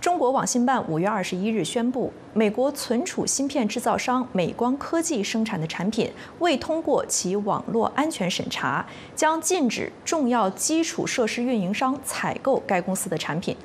中国网信办五月二十一日宣布，美国存储芯片制造商美光科技生产的产品未通过其网络安全审查，将禁止重要基础设施运营商采购该公司的产品。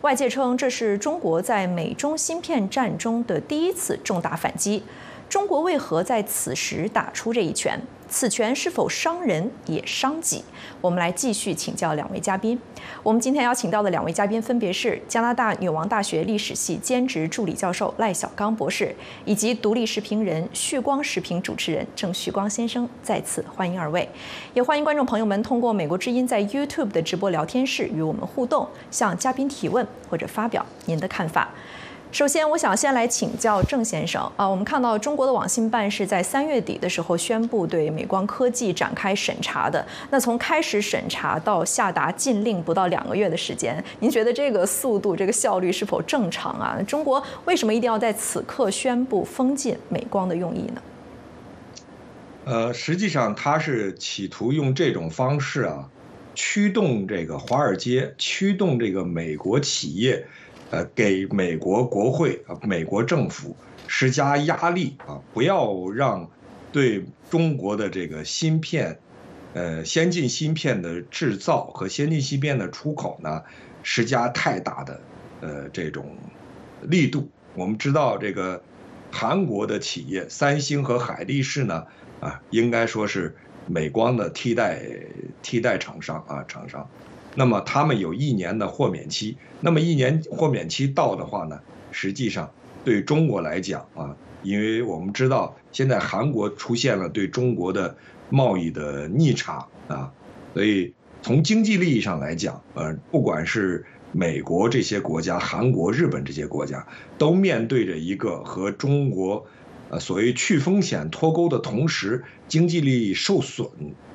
外界称，这是中国在美中芯片战中的第一次重大反击。中国为何在此时打出这一拳？此拳是否伤人也伤己？我们来继续请教两位嘉宾。我们今天邀请到的两位嘉宾分别是加拿大女王大学历史系兼职助理教授赖小刚博士，以及独立时评人、旭光时评主持人郑旭光先生。再次欢迎二位，也欢迎观众朋友们通过美国之音在 YouTube 的直播聊天室与我们互动，向嘉宾提问或者发表您的看法。首先，我想先来请教郑先生啊。我们看到中国的网信办是在三月底的时候宣布对美光科技展开审查的。那从开始审查到下达禁令不到两个月的时间，您觉得这个速度、这个效率是否正常啊？中国为什么一定要在此刻宣布封禁美光的用意呢？呃，实际上他是企图用这种方式啊，驱动这个华尔街，驱动这个美国企业。呃，给美国国会啊，美国政府施加压力啊，不要让对中国的这个芯片，呃，先进芯片的制造和先进芯片的出口呢，施加太大的呃这种力度。我们知道这个韩国的企业三星和海力士呢，啊，应该说是美光的替代替代厂商啊，厂商。那么他们有一年的豁免期，那么一年豁免期到的话呢，实际上对中国来讲啊，因为我们知道现在韩国出现了对中国的贸易的逆差啊，所以从经济利益上来讲，呃，不管是美国这些国家、韩国、日本这些国家，都面对着一个和中国，呃，所谓去风险脱钩的同时，经济利益受损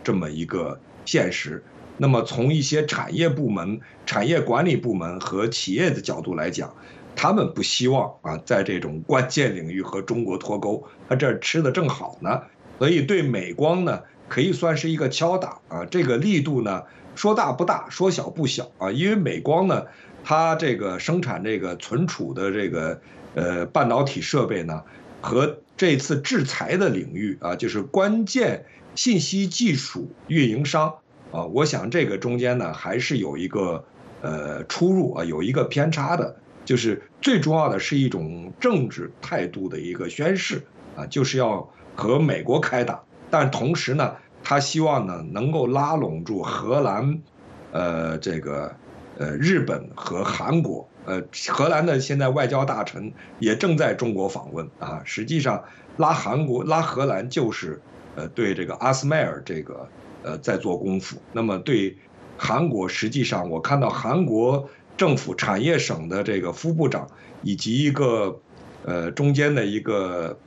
这么一个现实。那么从一些产业部门、产业管理部门和企业的角度来讲，他们不希望啊，在这种关键领域和中国脱钩，他这吃的正好呢，所以对美光呢可以算是一个敲打啊，这个力度呢说大不大，说小不小啊，因为美光呢，它这个生产这个存储的这个呃半导体设备呢，和这次制裁的领域啊，就是关键信息技术运营商。啊，我想这个中间呢还是有一个呃出入啊，有一个偏差的，就是最重要的是一种政治态度的一个宣示啊，就是要和美国开打，但同时呢，他希望呢能够拉拢住荷兰，呃，这个呃日本和韩国，呃，荷兰的现在外交大臣也正在中国访问啊，实际上拉韩国拉荷兰就是呃对这个阿斯麦尔这个。呃，在做功夫。那么对韩国，实际上我看到韩国政府产业省的这个副部长以及一个呃中间的一个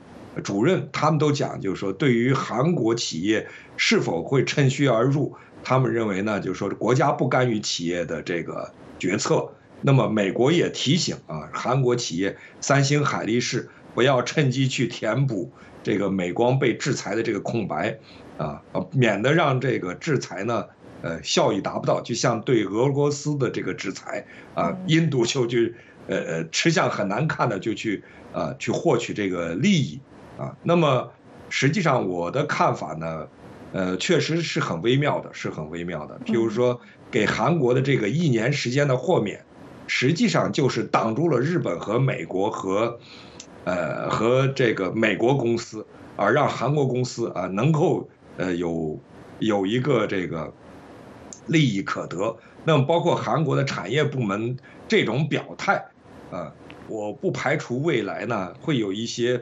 主任，他们都讲，就是说对于韩国企业是否会趁虚而入，他们认为呢，就是说国家不干预企业的这个决策。那么美国也提醒啊，韩国企业三星、海力士不要趁机去填补这个美光被制裁的这个空白。啊免得让这个制裁呢，呃，效益达不到，就像对俄罗斯的这个制裁啊，印度就去，呃呃，吃相很难看的就去啊，去获取这个利益啊。那么实际上我的看法呢，呃，确实是很微妙的，是很微妙的。譬如说，给韩国的这个一年时间的豁免，实际上就是挡住了日本和美国和，呃，和这个美国公司，而让韩国公司啊能够。呃，有有一个这个利益可得，那么包括韩国的产业部门这种表态，啊，我不排除未来呢会有一些。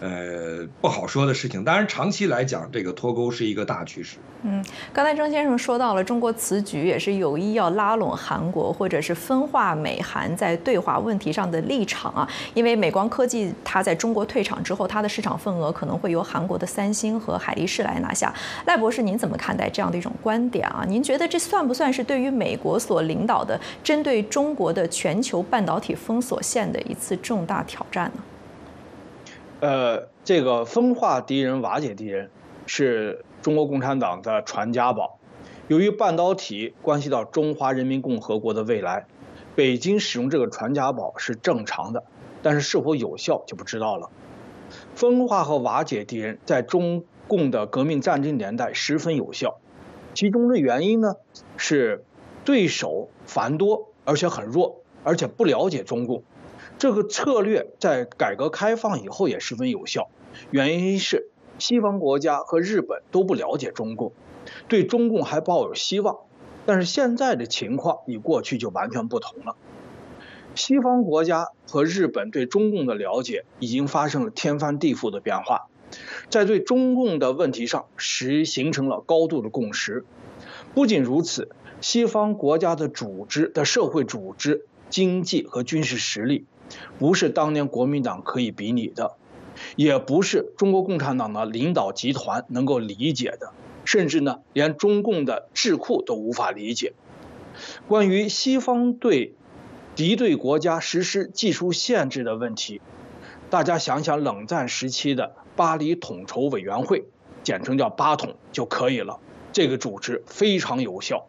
呃，不好说的事情。当然，长期来讲，这个脱钩是一个大趋势。嗯，刚才郑先生说到了，中国此举也是有意要拉拢韩国，或者是分化美韩在对华问题上的立场啊。因为美光科技它在中国退场之后，它的市场份额可能会由韩国的三星和海力士来拿下。赖博士，您怎么看待这样的一种观点啊？您觉得这算不算是对于美国所领导的针对中国的全球半导体封锁线的一次重大挑战呢？呃，这个分化敌人、瓦解敌人，是中国共产党的传家宝。由于半导体关系到中华人民共和国的未来，北京使用这个传家宝是正常的，但是是否有效就不知道了。分化和瓦解敌人在中共的革命战争年代十分有效，其中的原因呢是对手繁多而且很弱，而且不了解中共。这个策略在改革开放以后也十分有效，原因是西方国家和日本都不了解中共，对中共还抱有希望。但是现在的情况与过去就完全不同了。西方国家和日本对中共的了解已经发生了天翻地覆的变化，在对中共的问题上实形成了高度的共识。不仅如此，西方国家的组织的社会组织、经济和军事实力，不是当年国民党可以比拟的，也不是中国共产党的领导集团能够理解的。甚至呢，连中共的智库都无法理解。关于西方对敌对国家实施技术限制的问题，大家想想冷战时期的巴黎统筹委员会，简称叫巴统就可以了。这个组织非常有效。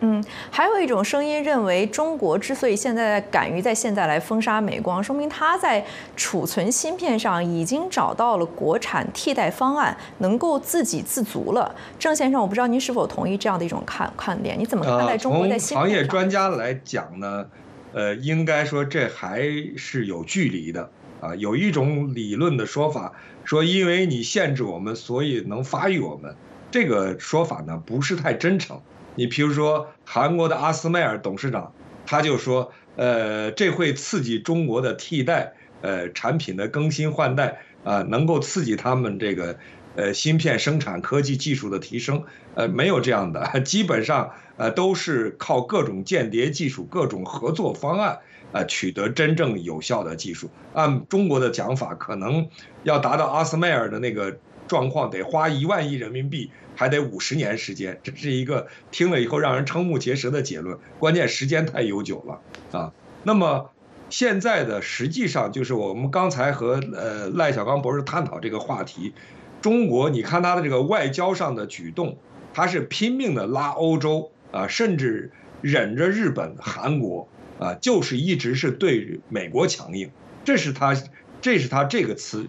嗯，还有一种声音认为，中国之所以现在敢于在现在来封杀美光，说明它在储存芯片上已经找到了国产替代方案，能够自给自足了。郑先生，我不知道您是否同意这样的一种看看点？你怎么看待中国在芯片行业专家来讲呢？呃，应该说这还是有距离的啊。有一种理论的说法，说因为你限制我们，所以能发育我们。这个说法呢，不是太真诚。你比如说，韩国的阿斯麦尔董事长，他就说，呃，这会刺激中国的替代，呃，产品的更新换代，啊，能够刺激他们这个，呃，芯片生产科技技术的提升，呃，没有这样的，基本上，呃，都是靠各种间谍技术、各种合作方案，啊，取得真正有效的技术。按中国的讲法，可能要达到阿斯麦尔的那个状况，得花一万亿人民币。还得五十年时间，这是一个听了以后让人瞠目结舌的结论。关键时间太悠久了啊。那么现在的实际上就是我们刚才和呃赖小刚博士探讨这个话题，中国你看他的这个外交上的举动，他是拼命的拉欧洲啊，甚至忍着日本、韩国啊，就是一直是对美国强硬，这是他这是他这个词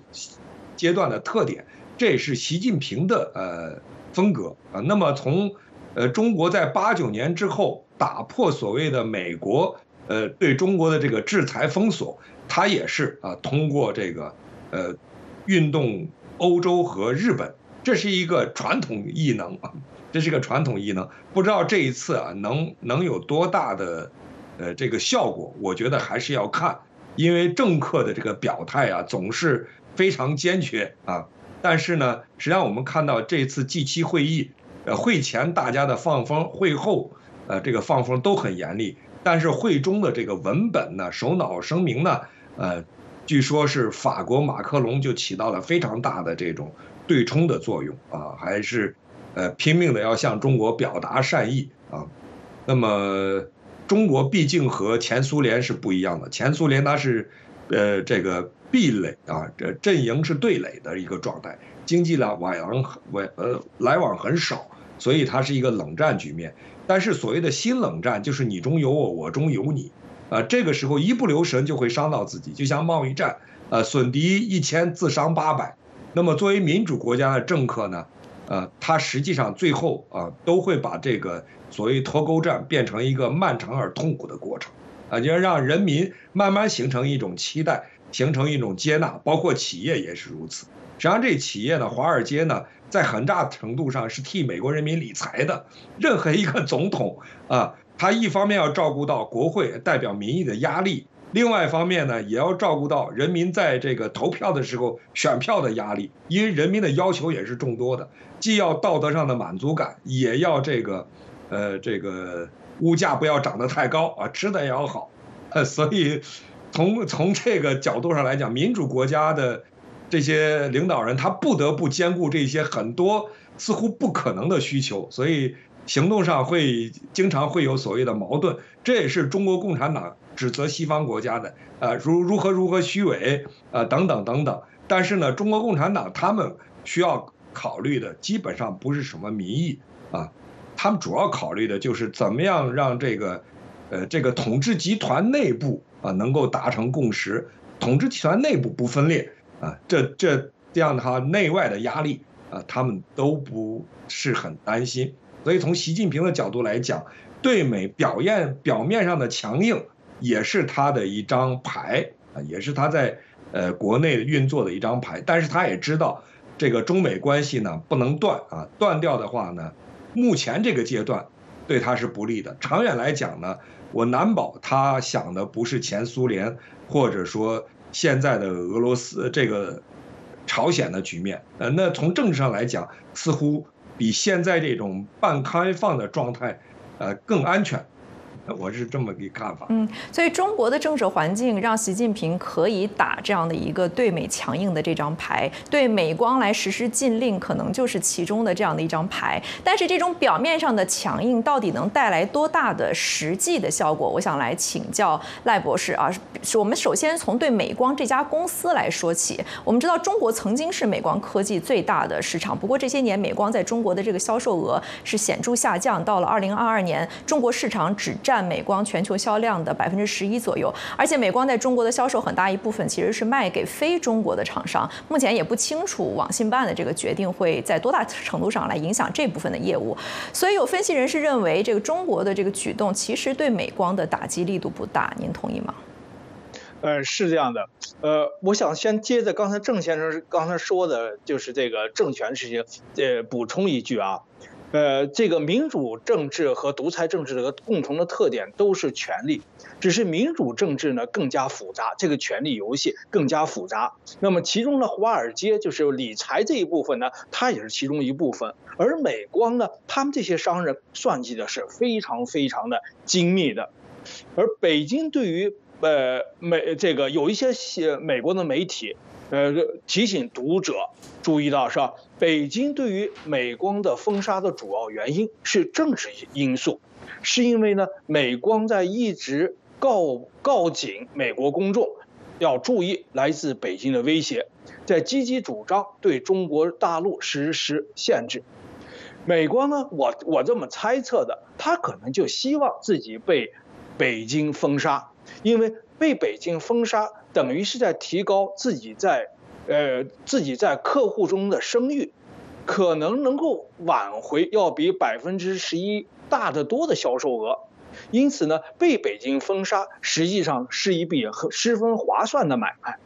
阶段的特点，这也是习近平的呃。风格啊，那么从，呃，中国在八九年之后打破所谓的美国呃对中国的这个制裁封锁，它也是啊通过这个呃运动欧洲和日本，这是一个传统异能啊，这是一个传统异能，不知道这一次啊能能有多大的呃这个效果，我觉得还是要看，因为政客的这个表态啊总是非常坚决啊。但是呢，实际上我们看到这次 G7 会议，呃，会前大家的放风，会后，呃，这个放风都很严厉。但是会中的这个文本呢，首脑声明呢，呃，据说是法国马克龙就起到了非常大的这种对冲的作用啊，还是呃拼命的要向中国表达善意啊。那么中国毕竟和前苏联是不一样的，前苏联它是，呃，这个。壁垒啊，这阵营是对垒的一个状态，经济来往往呃来往很少，所以它是一个冷战局面。但是所谓的新冷战，就是你中有我，我中有你，啊，这个时候一不留神就会伤到自己，就像贸易战，呃，损敌一千，自伤八百。那么作为民主国家的政客呢，呃，他实际上最后啊都会把这个所谓脱钩战变成一个漫长而痛苦的过程，啊，就要让人民慢慢形成一种期待。形成一种接纳，包括企业也是如此。实际上，这企业呢，华尔街呢，在很大程度上是替美国人民理财的。任何一个总统啊，他一方面要照顾到国会代表民意的压力，另外一方面呢，也要照顾到人民在这个投票的时候选票的压力。因为人民的要求也是众多的，既要道德上的满足感，也要这个，呃，这个物价不要涨得太高啊，吃的也要好，呃，所以。从从这个角度上来讲，民主国家的这些领导人，他不得不兼顾这些很多似乎不可能的需求，所以行动上会经常会有所谓的矛盾。这也是中国共产党指责西方国家的，呃，如如何如何虚伪，呃，等等等等。但是呢，中国共产党他们需要考虑的基本上不是什么民意啊，他们主要考虑的就是怎么样让这个。呃，这个统治集团内部啊能够达成共识，统治集团内部不分裂啊，这这这样的话，内外的压力啊，他们都不是很担心。所以从习近平的角度来讲，对美表现表面上的强硬，也是他的一张牌啊，也是他在呃国内运作的一张牌。但是他也知道，这个中美关系呢不能断啊，断掉的话呢，目前这个阶段对他是不利的。长远来讲呢，我难保他想的不是前苏联，或者说现在的俄罗斯这个朝鲜的局面。呃，那从政治上来讲，似乎。比现在这种半开放的状态，呃，更安全。我是这么个看法。嗯，所以中国的政治环境让习近平可以打这样的一个对美强硬的这张牌，对美光来实施禁令，可能就是其中的这样的一张牌。但是这种表面上的强硬，到底能带来多大的实际的效果？我想来请教赖博士啊。我们首先从对美光这家公司来说起。我们知道中国曾经是美光科技最大的市场，不过这些年美光在中国的这个销售额是显著下降，到了二零二二年，中国市场只占美光全球销量的百分之十一左右，而且美光在中国的销售很大一部分其实是卖给非中国的厂商。目前也不清楚网信办的这个决定会在多大程度上来影响这部分的业务。所以有分析人士认为，这个中国的这个举动其实对美光的打击力度不大。您同意吗？呃，是这样的。呃，我想先接着刚才郑先生刚才说的，就是这个政权事情，呃，补充一句啊。呃，这个民主政治和独裁政治的共同的特点都是权力，只是民主政治呢更加复杂，这个权力游戏更加复杂。那么其中的华尔街就是理财这一部分呢，它也是其中一部分。而美光呢，他们这些商人算计的是非常非常的精密的。而北京对于呃美这个有一些些美国的媒体。呃，提醒读者注意到是吧？北京对于美光的封杀的主要原因是政治因素，是因为呢，美光在一直告告警美国公众要注意来自北京的威胁，在积极主张对中国大陆实施限制。美光呢，我我这么猜测的，他可能就希望自己被北京封杀，因为。被北京封杀，等于是在提高自己在，呃，自己在客户中的声誉，可能能够挽回要比百分之十一大得多的销售额，因此呢，被北京封杀实际上是一笔十分划算的买卖。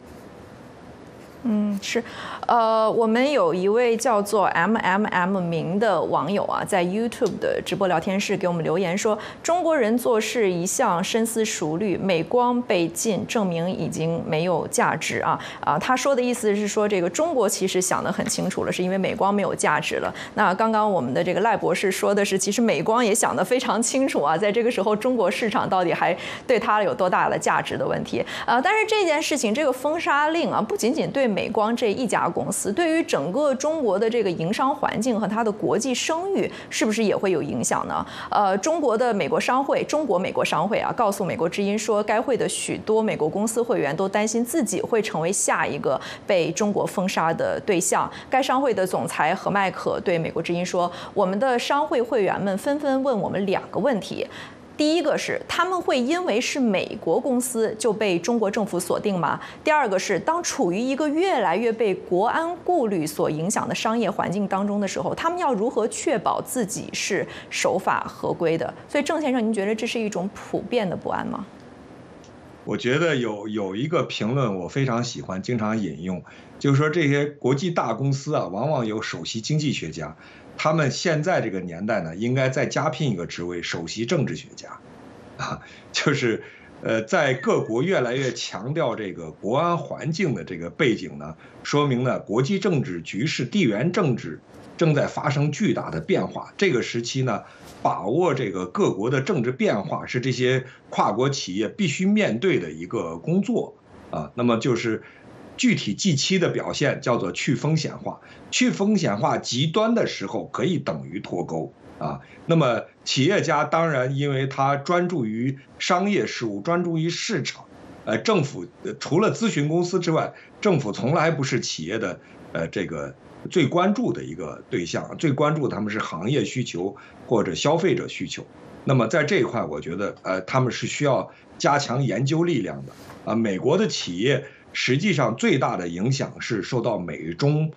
嗯，是，呃，我们有一位叫做 M M M 明的网友啊，在 YouTube 的直播聊天室给我们留言说，中国人做事一向深思熟虑，美光被禁证明已经没有价值啊啊，他说的意思是说，这个中国其实想得很清楚了，是因为美光没有价值了。那刚刚我们的这个赖博士说的是，其实美光也想得非常清楚啊，在这个时候中国市场到底还对它有多大的价值的问题啊。但是这件事情，这个封杀令啊，不仅仅对美光这一家公司对于整个中国的这个营商环境和它的国际声誉是不是也会有影响呢？呃，中国的美国商会，中国美国商会啊，告诉美国之音说，该会的许多美国公司会员都担心自己会成为下一个被中国封杀的对象。该商会的总裁何麦可对美国之音说，我们的商会会员们纷纷问我们两个问题。第一个是他们会因为是美国公司就被中国政府锁定吗？第二个是当处于一个越来越被国安顾虑所影响的商业环境当中的时候，他们要如何确保自己是守法合规的？所以郑先生，您觉得这是一种普遍的不安吗？我觉得有有一个评论我非常喜欢，经常引用，就是说这些国际大公司啊，往往有首席经济学家。他们现在这个年代呢，应该再加聘一个职位——首席政治学家，啊，就是，呃，在各国越来越强调这个国安环境的这个背景呢，说明呢，国际政治局势、地缘政治正在发生巨大的变化。这个时期呢，把握这个各国的政治变化是这些跨国企业必须面对的一个工作啊。那么就是。具体近期的表现叫做去风险化，去风险化极端的时候可以等于脱钩啊。那么企业家当然因为他专注于商业事务，专注于市场，呃，政府除了咨询公司之外，政府从来不是企业的呃这个最关注的一个对象，最关注他们是行业需求或者消费者需求。那么在这一块，我觉得呃他们是需要加强研究力量的啊。美国的企业实际上最大的影响是受到美中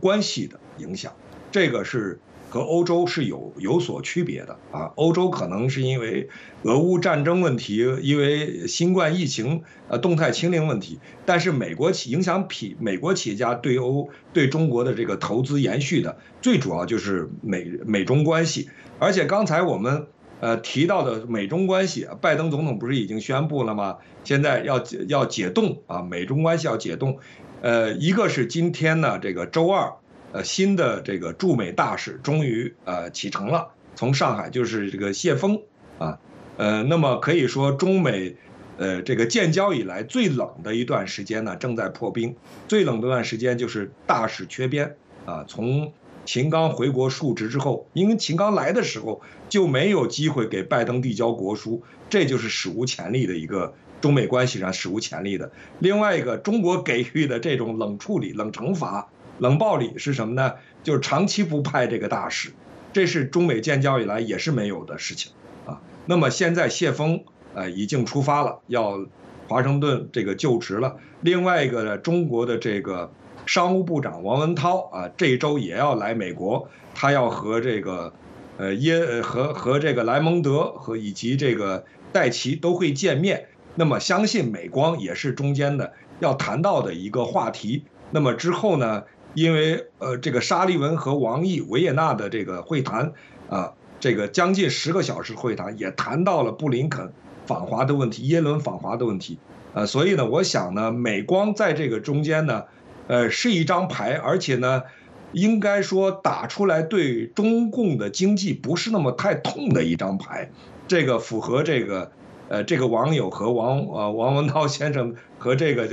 关系的影响，这个是。和欧洲是有有所区别的啊，欧洲可能是因为俄乌战争问题，因为新冠疫情呃动态清零问题，但是美国企影响企美国企业家对欧对中国的这个投资延续的最主要就是美美中关系，而且刚才我们呃提到的美中关系，拜登总统不是已经宣布了吗？现在要解要解冻啊，美中关系要解冻，呃，一个是今天呢这个周二。呃，新的这个驻美大使终于呃启程了，从上海就是这个谢峰啊，呃，那么可以说中美呃这个建交以来最冷的一段时间呢正在破冰，最冷的段时间就是大使缺编啊，从秦刚回国述职之后，因为秦刚来的时候就没有机会给拜登递交国书，这就是史无前例的一个中美关系上史无前例的。另外一个，中国给予的这种冷处理、冷惩罚。冷暴力是什么呢？就是长期不派这个大使，这是中美建交以来也是没有的事情啊。那么现在谢峰呃已经出发了，要华盛顿这个就职了。另外一个呢，中国的这个商务部长王文涛啊，这一周也要来美国，他要和这个呃耶和和这个莱蒙德和以及这个戴奇都会见面。那么相信美光也是中间的要谈到的一个话题。那么之后呢？因为呃，这个沙利文和王毅维也纳的这个会谈，啊，这个将近十个小时会谈，也谈到了布林肯访华的问题，耶伦访华的问题，呃，所以呢，我想呢，美光在这个中间呢，呃，是一张牌，而且呢，应该说打出来对中共的经济不是那么太痛的一张牌，这个符合这个，呃，这个网友和王呃王文涛先生和这个，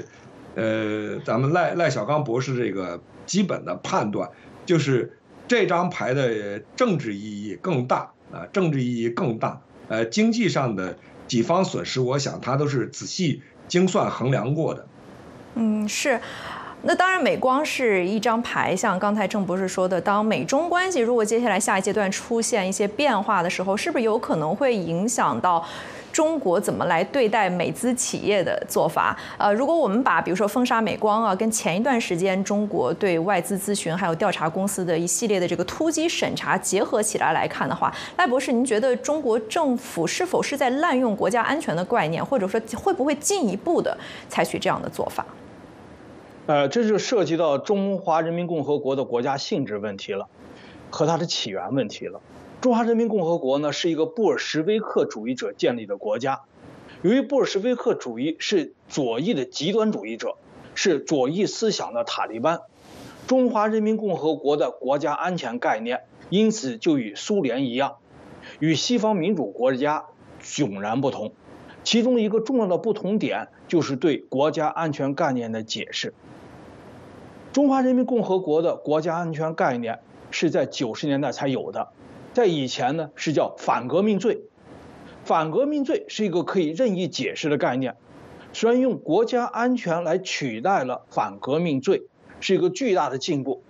呃，咱们赖赖小刚博士这个。基本的判断就是这张牌的政治意义更大啊，政治意义更大。呃，经济上的几方损失，我想他都是仔细精算衡量过的。嗯，是。那当然，美光是一张牌，像刚才郑博士说的，当美中关系如果接下来下一阶段出现一些变化的时候，是不是有可能会影响到？中国怎么来对待美资企业的做法？呃，如果我们把比如说封杀美光啊，跟前一段时间中国对外资咨询还有调查公司的一系列的这个突击审查结合起来来看的话，赖博士，您觉得中国政府是否是在滥用国家安全的概念，或者说会不会进一步的采取这样的做法？呃，这就涉及到中华人民共和国的国家性质问题了，和它的起源问题了。中华人民共和国呢是一个布尔什维克主义者建立的国家。由于布尔什维克主义是左翼的极端主义者，是左翼思想的塔利班，中华人民共和国的国家安全概念因此就与苏联一样，与西方民主国家迥然不同。其中一个重要的不同点就是对国家安全概念的解释。中华人民共和国的国家安全概念是在九十年代才有的。在以前呢，是叫反革命罪。反革命罪是一个可以任意解释的概念，虽然用国家安全来取代了反革命罪，是一个巨大的进步。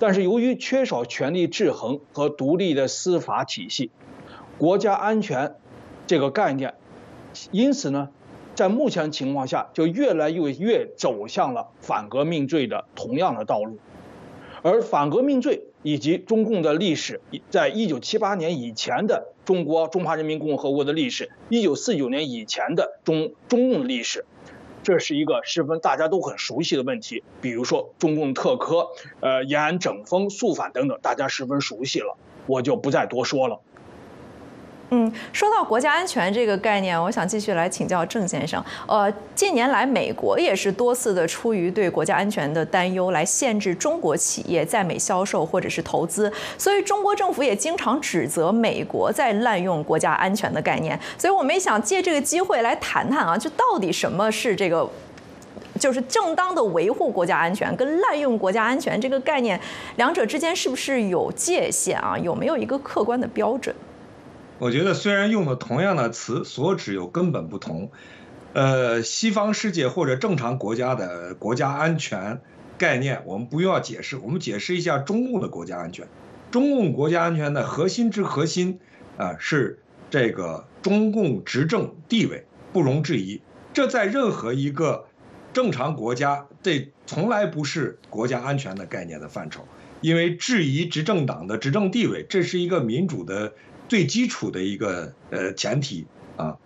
但是由于缺少权力制衡和独立的司法体系，国家安全这个概念，因此呢，在目前情况下就越来越越走向了反革命罪的同样的道路，而反革命罪。以及中共的历史，在一九七八年以前的中国中华人民共和国的历史，一九四九年以前的中中共的历史，这是一个十分大家都很熟悉的问题。比如说中共特科，呃，延安整风、肃反等等，大家十分熟悉了，我就不再多说了。嗯，说到国家安全这个概念，我想继续来请教郑先生。呃，近年来美国也是多次的出于对国家安全的担忧，来限制中国企业在美销售或者是投资。所以中国政府也经常指责美国在滥用国家安全的概念。所以我们也想借这个机会来谈谈啊，就到底什么是这个，就是正当的维护国家安全跟滥用国家安全这个概念，两者之间是不是有界限啊？有没有一个客观的标准？我觉得虽然用的同样的词，所指有根本不同。呃，西方世界或者正常国家的国家安全概念，我们不用要解释，我们解释一下中共的国家安全。中共国家安全的核心之核心啊，是这个中共执政地位不容置疑。这在任何一个正常国家，这从来不是国家安全的概念的范畴。因为质疑执政党的执政地位，这是一个民主的最基础的一个呃前提啊。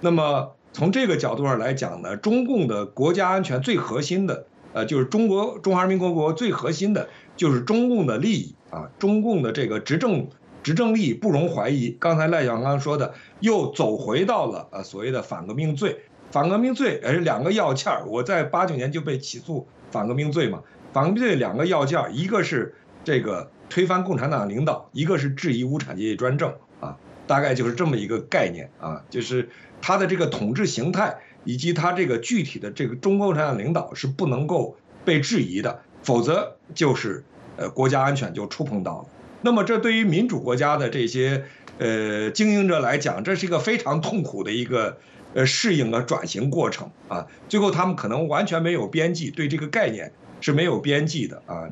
那么从这个角度上来讲呢，中共的国家安全最核心的呃，就是中国中华人民共和国最核心的就是中共的利益啊，中共的这个执政执政利益不容怀疑。刚才赖小刚说的，又走回到了呃所谓的反革命罪，反革命罪呃两个要件儿我在八九年就被起诉反革命罪嘛。反革命罪两个要件儿，一个是这个推翻共产党领导，一个是质疑无产阶级专政啊，大概就是这么一个概念啊，就是他的这个统治形态以及他这个具体的这个中共产党领导是不能够被质疑的，否则就是呃国家安全就触碰到了。那么这对于民主国家的这些呃经营者来讲，这是一个非常痛苦的一个呃适应和转型过程啊，最后他们可能完全没有边际对这个概念。是没有边际的啊，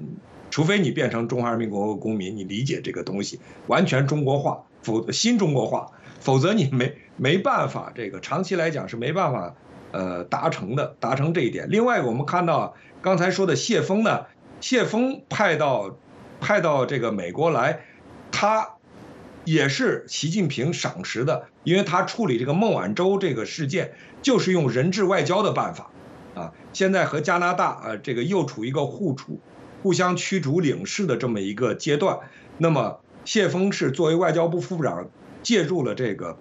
除非你变成中华人民共和国公民，你理解这个东西完全中国化，否新中国化，否则你没没办法，这个长期来讲是没办法呃达成的，达成这一点。另外，我们看到刚才说的谢峰呢，谢峰派到派到这个美国来，他也是习近平赏识的，因为他处理这个孟晚舟这个事件，就是用人质外交的办法。啊，现在和加拿大啊，这个又处一个互处、互相驱逐领事的这么一个阶段。那么谢峰是作为外交部副部长，介入了这个，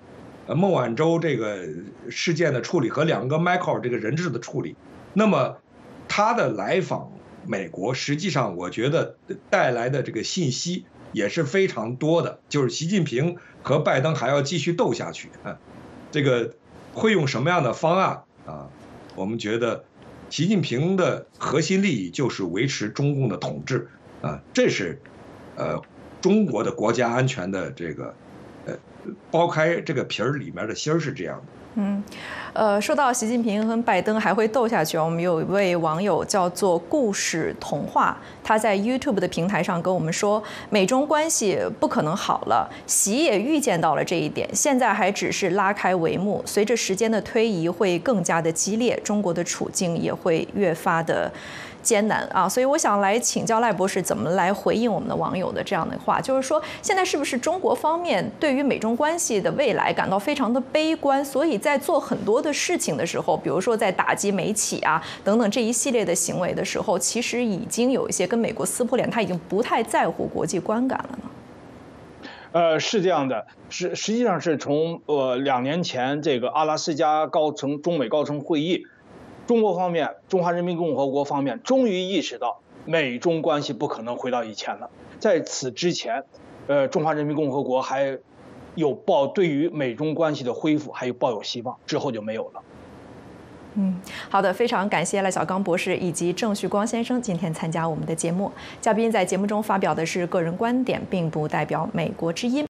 呃孟晚舟这个事件的处理和两个 Michael 这个人质的处理。那么他的来访美国，实际上我觉得带来的这个信息也是非常多的，就是习近平和拜登还要继续斗下去啊，这个会用什么样的方案啊？我们觉得，习近平的核心利益就是维持中共的统治，啊，这是，呃，中国的国家安全的这个，呃，剥开这个皮儿里面的芯儿是这样的。嗯，呃，说到习近平和拜登还会斗下去，我们有一位网友叫做故事童话，他在 YouTube 的平台上跟我们说，美中关系不可能好了，习也预见到了这一点，现在还只是拉开帷幕，随着时间的推移会更加的激烈，中国的处境也会越发的。艰难啊，所以我想来请教赖博士怎么来回应我们的网友的这样的话，就是说现在是不是中国方面对于美中关系的未来感到非常的悲观，所以在做很多的事情的时候，比如说在打击美企啊等等这一系列的行为的时候，其实已经有一些跟美国撕破脸，他已经不太在乎国际观感了呢？呃，是这样的，实实际上是从呃两年前这个阿拉斯加高层中美高层会议。中国方面，中华人民共和国方面终于意识到美中关系不可能回到以前了。在此之前，呃，中华人民共和国还有抱对于美中关系的恢复还有抱有希望，之后就没有了。嗯，好的，非常感谢赖小刚博士以及郑旭光先生今天参加我们的节目。嘉宾在节目中发表的是个人观点，并不代表美国之音。